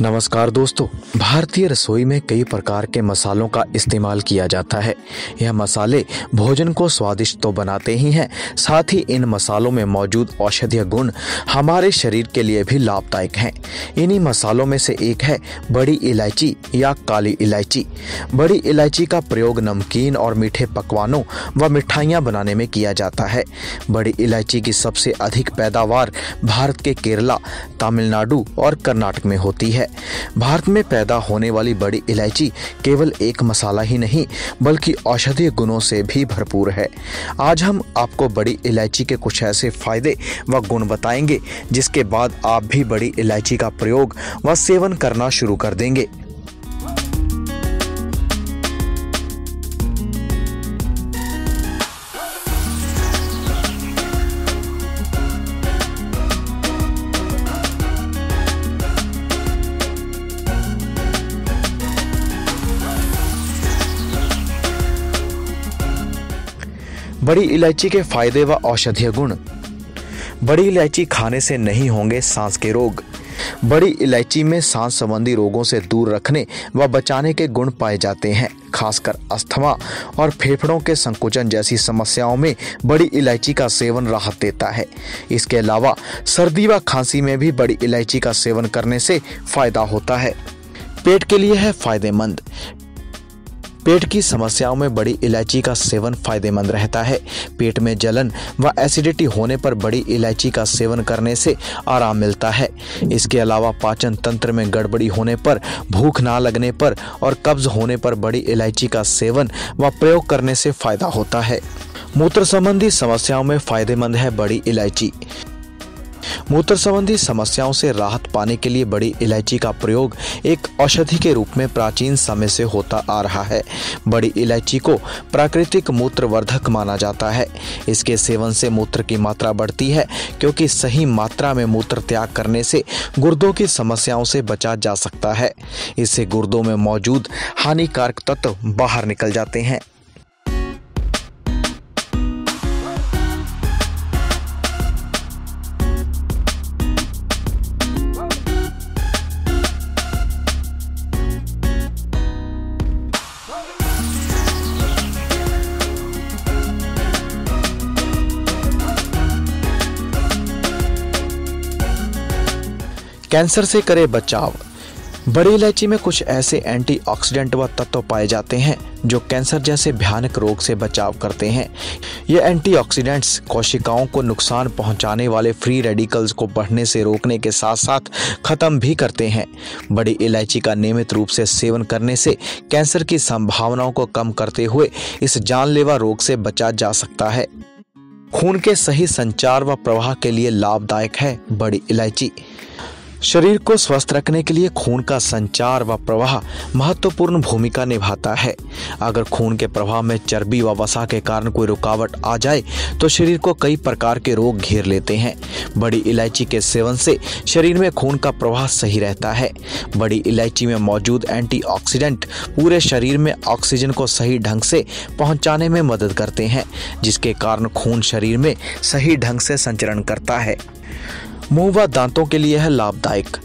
नमस्कार दोस्तों, भारतीय रसोई में कई प्रकार के मसालों का इस्तेमाल किया जाता है। यह मसाले भोजन को स्वादिष्ट तो बनाते ही हैं, साथ ही इन मसालों में मौजूद औषधीय गुण हमारे शरीर के लिए भी लाभदायक हैं। इन्हीं मसालों में से एक है बड़ी इलायची या काली इलायची। बड़ी इलायची का प्रयोग नमकीन और मीठे पकवानों व मिठाइयाँ बनाने में किया जाता है। बड़ी इलायची की सबसे अधिक पैदावार भारत के केरला, तमिलनाडु और कर्नाटक में होती है। भारत में पैदा होने वाली बड़ी इलायची केवल एक मसाला ही नहीं, बल्कि औषधीय गुणों से भी भरपूर है। आज हम आपको बड़ी इलायची के कुछ ऐसे फ़ायदे व गुण बताएँगे, जिसके बाद आप भी बड़ी इलायची का प्रयोग व सेवन करना शुरू कर देंगे। बड़ी इलायची के फ़ायदे व औषधीय गुण। बड़ी इलायची खाने से नहीं होंगे सांस के रोग। बड़ी इलायची में सांस संबंधी रोगों से दूर रखने व बचाने के गुण पाए जाते हैं, खासकर अस्थमा और फेफड़ों के संकुचन जैसी समस्याओं में बड़ी इलायची का सेवन राहत देता है। इसके अलावा, सर्दी व खांसी में भी बड़ी इलायची का सेवन करने से फ़ायदा होता है। पेट के लिए है फ़ायदेमंद। पेट की समस्याओं में बड़ी इलायची का सेवन फ़ायदेमंद रहता है। पेट में जलन व एसिडिटी होने पर बड़ी इलायची का सेवन करने से आराम मिलता है। इसके अलावा पाचन तंत्र में गड़बड़ी होने पर, भूख ना लगने पर और कब्ज होने पर बड़ी इलायची का सेवन व प्रयोग करने से फ़ायदा होता है। मूत्र संबंधी समस्याओं में फ़ायदेमंद है बड़ी इलायची। मूत्र संबंधी समस्याओं से राहत पाने के लिए बड़ी इलायची का प्रयोग एक औषधि के रूप में प्राचीन समय से होता आ रहा है। बड़ी इलायची को प्राकृतिक मूत्रवर्धक माना जाता है। इसके सेवन से मूत्र की मात्रा बढ़ती है, क्योंकि सही मात्रा में मूत्र त्याग करने से गुर्दों की समस्याओं से बचा जा सकता है। इससे गुर्दों में मौजूद हानिकारक तत्व बाहर निकल जाते हैं। कैंसर से करे बचाव। बड़ी इलायची में कुछ ऐसे एंटीऑक्सीडेंट व तत्व पाए जाते हैं, जो कैंसर जैसे भयानक रोग से बचाव करते हैं। ये एंटीऑक्सीडेंट्स कोशिकाओं को नुकसान पहुँचाने वाले फ्री रेडिकल्स को बढ़ने से रोकने के साथ साथ खत्म भी करते हैं। बड़ी इलायची का नियमित रूप से सेवन करने से कैंसर की संभावनाओं को कम करते हुए इस जानलेवा रोग से बचा जा सकता है। खून के सही संचार व प्रवाह के लिए लाभदायक है बड़ी इलायची। शरीर को स्वस्थ रखने के लिए खून का संचार व प्रवाह महत्वपूर्ण भूमिका निभाता है। अगर खून के प्रवाह में चर्बी व वसा के कारण कोई रुकावट आ जाए तो शरीर को कई प्रकार के रोग घेर लेते हैं। बड़ी इलायची के सेवन से शरीर में खून का प्रवाह सही रहता है। बड़ी इलायची में मौजूद एंटीऑक्सीडेंट पूरे शरीर में ऑक्सीजन को सही ढंग से पहुँचाने में मदद करते हैं, जिसके कारण खून शरीर में सही ढंग से संचरण करता है। मुँह व दांतों के लिए है लाभदायक।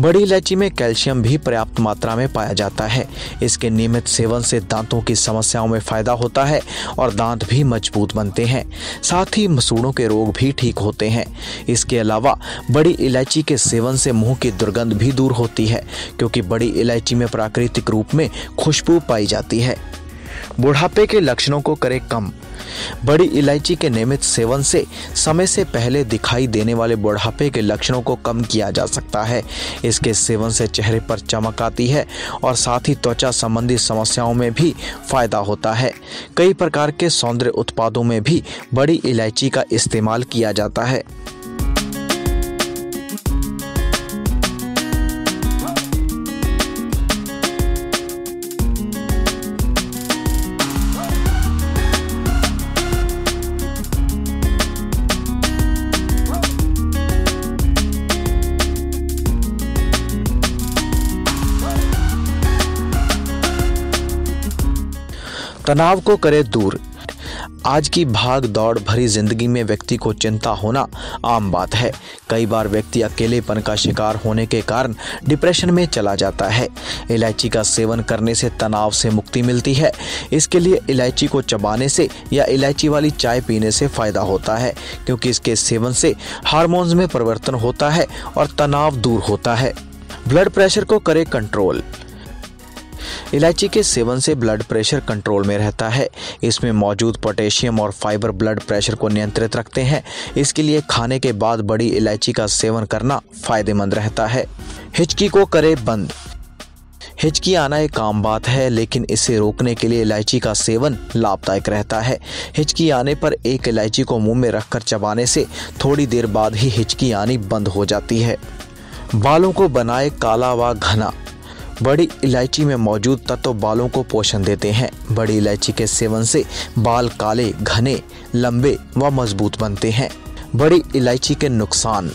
बड़ी इलायची में कैल्शियम भी पर्याप्त मात्रा में पाया जाता है। इसके नियमित सेवन से दांतों की समस्याओं में फ़ायदा होता है और दांत भी मज़बूत बनते हैं। साथ ही मसूड़ों के रोग भी ठीक होते हैं। इसके अलावा बड़ी इलायची के सेवन से मुँह की दुर्गंध भी दूर होती है, क्योंकि बड़ी इलायची में प्राकृतिक रूप में खुशबू पाई जाती है। बुढ़ापे के लक्षणों को करे कम। बड़ी इलायची के नियमित सेवन से समय से पहले दिखाई देने वाले बुढ़ापे के लक्षणों को कम किया जा सकता है। इसके सेवन से चेहरे पर चमक आती है और साथ ही त्वचा संबंधी समस्याओं में भी फ़ायदा होता है। कई प्रकार के सौंदर्य उत्पादों में भी बड़ी इलायची का इस्तेमाल किया जाता है। तनाव को करे दूर। आज की भाग दौड़ भरी ज़िंदगी में व्यक्ति को चिंता होना आम बात है। कई बार व्यक्ति अकेलेपन का शिकार होने के कारण डिप्रेशन में चला जाता है। इलायची का सेवन करने से तनाव से मुक्ति मिलती है। इसके लिए इलायची को चबाने से या इलायची वाली चाय पीने से फ़ायदा होता है, क्योंकि इसके सेवन से हार्मोन्स में परिवर्तन होता है और तनाव दूर होता है। ब्लड प्रेशर को करे कंट्रोल। इलायची के सेवन से ब्लड प्रेशर कंट्रोल में रहता है। इसमें मौजूद पोटेशियम और फाइबर ब्लड प्रेशर को नियंत्रित रखते हैं। इसके लिए खाने के बाद बड़ी इलायची का सेवन करना फ़ायदेमंद रहता है। हिचकी को करे बंद। हिचकी आना एक आम बात है, लेकिन इसे रोकने के लिए इलायची का सेवन लाभदायक रहता है। हिचकी आने पर एक इलायची को मुँह में रखकर चबाने से थोड़ी देर बाद ही हिचकी आनी बंद हो जाती है। बालों को बनाए काला व घना। बड़ी इलायची में मौजूद तत्व बालों को पोषण देते हैं। बड़ी इलायची के सेवन से बाल काले, घने, लंबे व मज़बूत बनते हैं। बड़ी इलायची के नुकसान।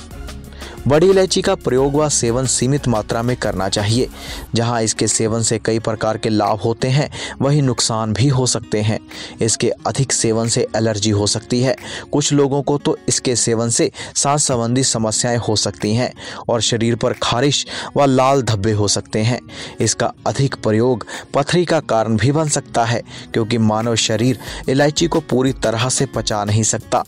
बड़ी इलायची का प्रयोग व सेवन सीमित मात्रा में करना चाहिए। जहाँ इसके सेवन से कई प्रकार के लाभ होते हैं, वही नुकसान भी हो सकते हैं। इसके अधिक सेवन से एलर्जी हो सकती है। कुछ लोगों को तो इसके सेवन से सांस संबंधी समस्याएँ हो सकती हैं और शरीर पर खारिश व लाल धब्बे हो सकते हैं। इसका अधिक प्रयोग पथरी का कारण भी बन सकता है, क्योंकि मानव शरीर इलायची को पूरी तरह से पचा नहीं सकता।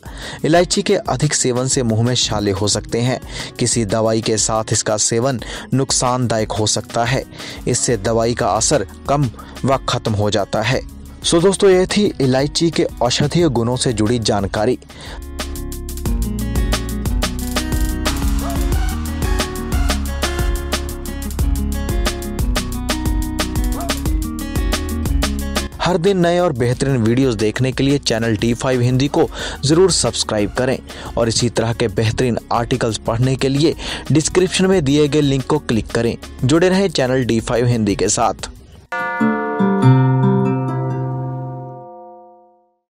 इलायची के अधिक सेवन से मुँह में छाले हो सकते हैं। किसी दवाई के साथ इसका सेवन नुकसानदायक हो सकता है। इससे दवाई का असर कम व खत्म हो जाता है। सो दोस्तों, ये थी इलायची के औषधीय गुणों से जुड़ी जानकारी। हर दिन नए और बेहतरीन वीडियोस देखने के लिए चैनल टी फाइव हिंदी को ज़रूर सब्सक्राइब करें और इसी तरह के बेहतरीन आर्टिकल्स पढ़ने के लिए डिस्क्रिप्शन में दिए गए लिंक को क्लिक करें। जुड़े रहें चैनल डी फाइव हिंदी के साथ।